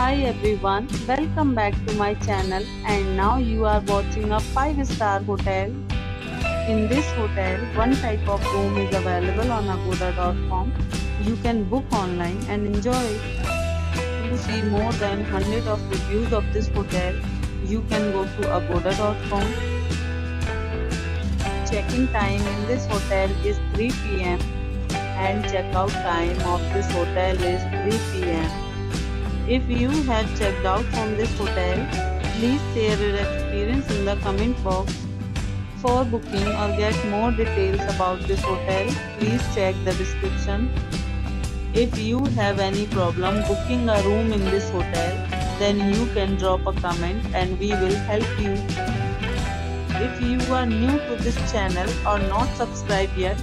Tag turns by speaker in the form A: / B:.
A: Hi everyone, welcome back to my channel and now you are watching a 5 star hotel. In this hotel, one type of room is available on agoda.com. You can book online and enjoy. To see more than 100 of reviews of this hotel, you can go to agoda.com. Check-in time in this hotel is 3 pm and check-out time of this hotel is 3 pm. If you have checked out from this hotel, please share your experience in the comment box. For booking or get more details about this hotel, please check the description. If you have any problem booking a room in this hotel, then you can drop a comment and we will help you. If you are new to this channel or not subscribed yet,